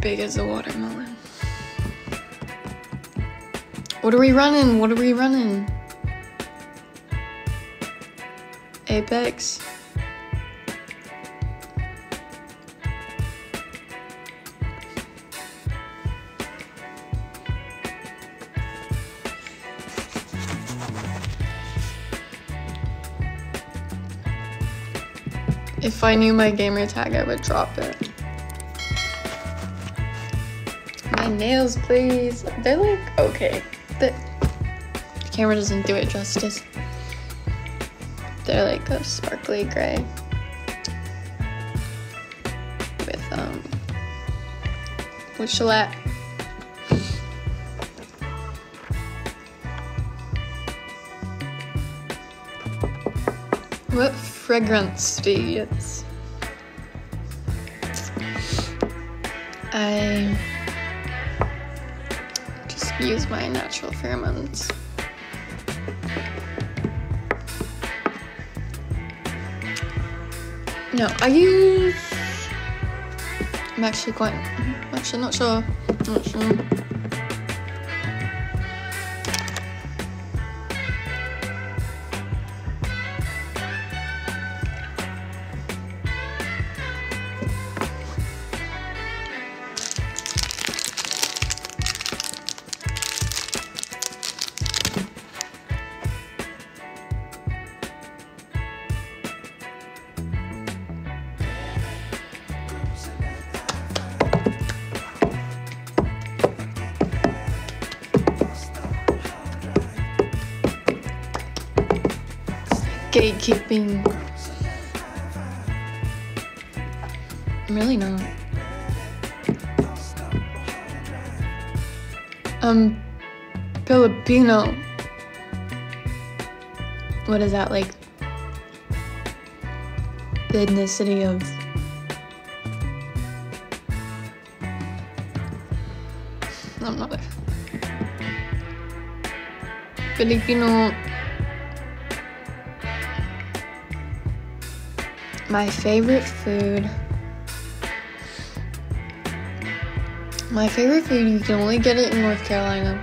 big as a watermelon. What are we running? What are we running? Apex. If I knew my gamer tag, I would drop it. Nails, please. They're like, okay. The, the camera doesn't do it justice. They're like a sparkly gray. With, um, with shellac. What fragrance do you use? I use my natural pheromones. No, I use. I'm actually quite. I'm actually not sure. Not sure. Gatekeeping. I'm really not. Um, Filipino. What is that like? The ethnicity of. I'm not. Filipino. My favorite food. My favorite food, you can only get it in North Carolina.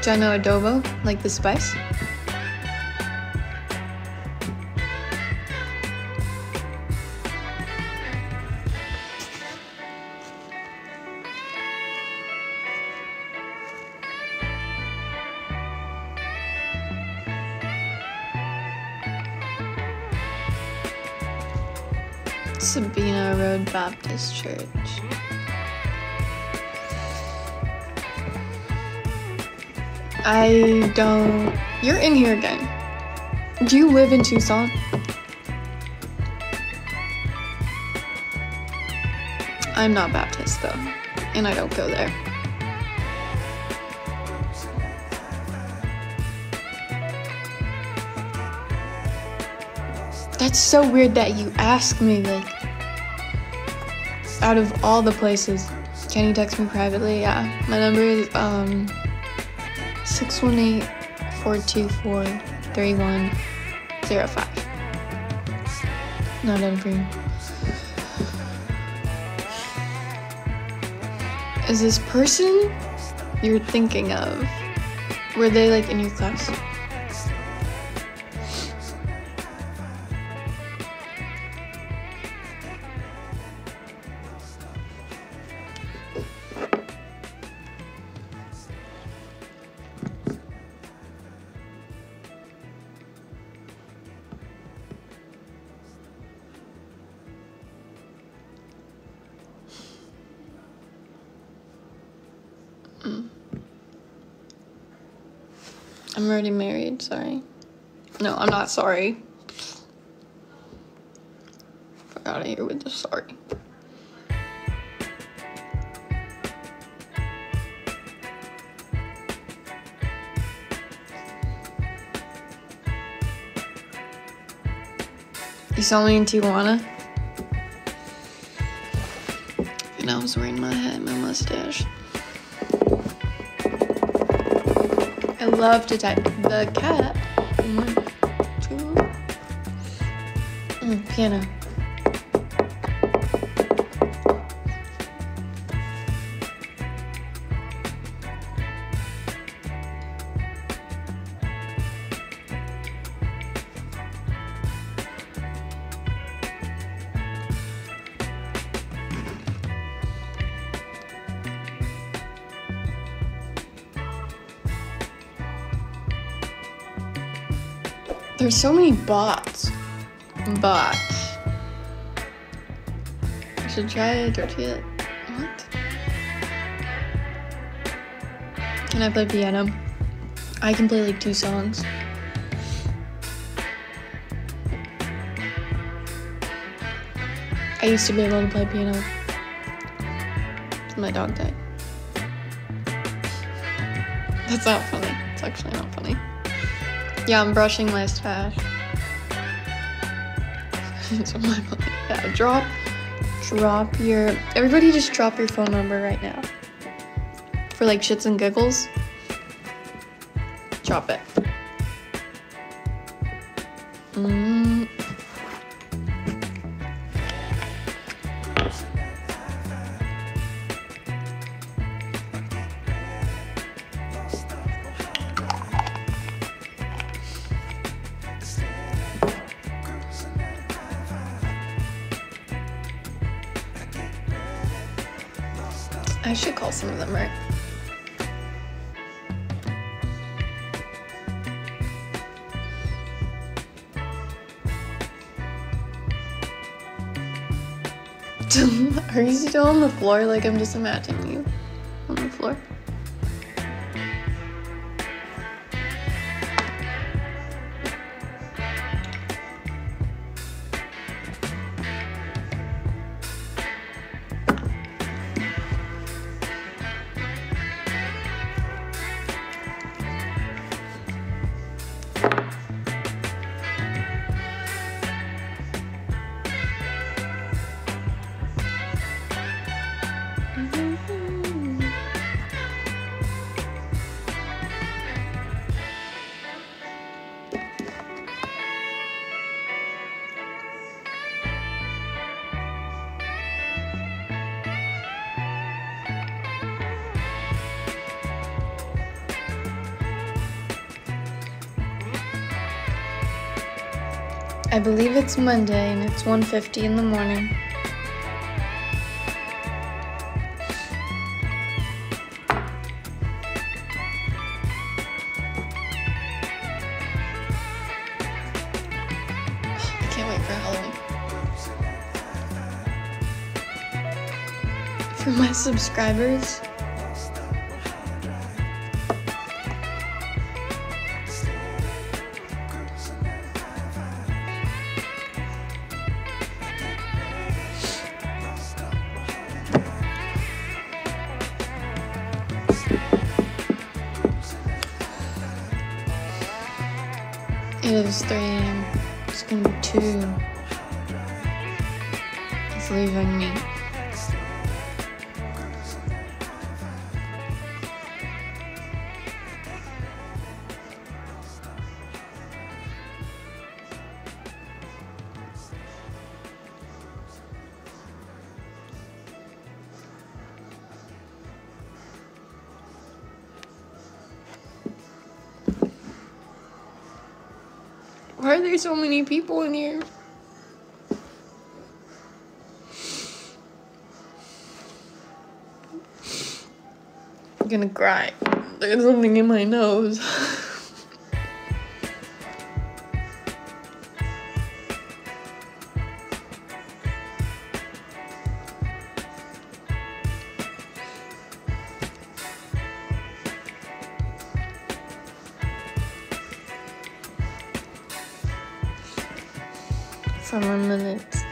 Do I know adobo? Like the spice? Sabina Road Baptist Church. I don't. You're in here again. Do you live in Tucson? I'm not Baptist though, and I don't go there. That's so weird that you ask me, like, out of all the places. Can you text me privately? Yeah. My number is um 618-424-3105. Not done for you. Is this person you're thinking of? Were they like in your class? I'm already married, sorry. No, I'm not sorry. Fuck out of here with the sorry. You saw me in Tijuana? And I was wearing my hat and my mustache. love to type the cat. One, two, mm, piano. There's so many bots. Bots. I should try a tortilla. What? Can I play piano? I can play like two songs. I used to be able to play piano. My dog died. That's not funny. It's actually not funny. Yeah, I'm brushing my stash. Yeah, drop, drop your. Everybody, just drop your phone number right now. For like shits and giggles. Drop it. Mm. I should call some of them right. Are you still on the floor? Like I'm just imagining you on the floor. I believe it's Monday and it's 1:50 in the morning. I can't wait for Halloween. For my subscribers, It is 3 a.m. It's gonna be 2. It's leaving me. Are there so many people in here? I'm gonna cry. There's something in my nose. Summer minutes.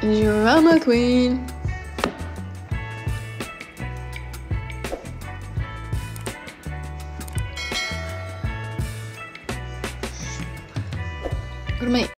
Drama queen.